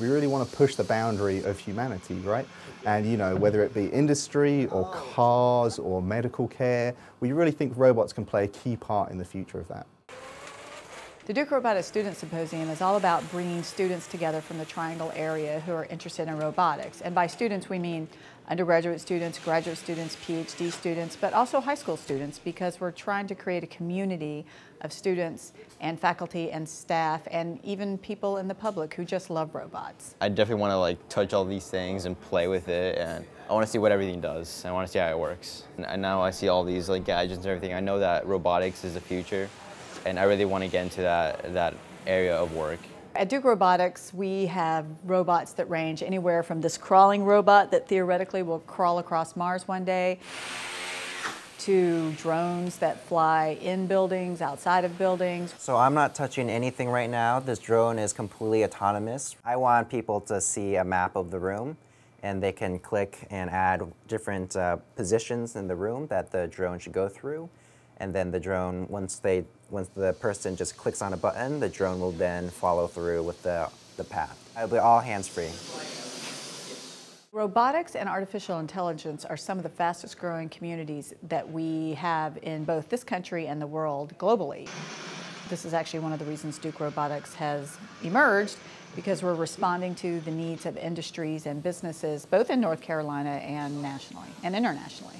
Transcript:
We really want to push the boundary of humanity, right? And you know, whether it be industry or cars or medical care, we really think robots can play a key part in the future of that. The Duke Robotics Student Symposium is all about bringing students together from the Triangle area who are interested in robotics. And by students, we mean undergraduate students, graduate students, PhD students, but also high school students because we're trying to create a community of students and faculty and staff and even people in the public who just love robots. I definitely want to like touch all these things and play with it and I want to see what everything does. I want to see how it works. And now I see all these like gadgets and everything. I know that robotics is the future and I really want to get into that, that area of work. At Duke Robotics, we have robots that range anywhere from this crawling robot that theoretically will crawl across Mars one day to drones that fly in buildings, outside of buildings. So I'm not touching anything right now. This drone is completely autonomous. I want people to see a map of the room and they can click and add different uh, positions in the room that the drone should go through and then the drone, once they, once the person just clicks on a button, the drone will then follow through with the, the path. It'll be all hands-free. Robotics and artificial intelligence are some of the fastest growing communities that we have in both this country and the world globally. This is actually one of the reasons Duke Robotics has emerged because we're responding to the needs of industries and businesses both in North Carolina and nationally and internationally.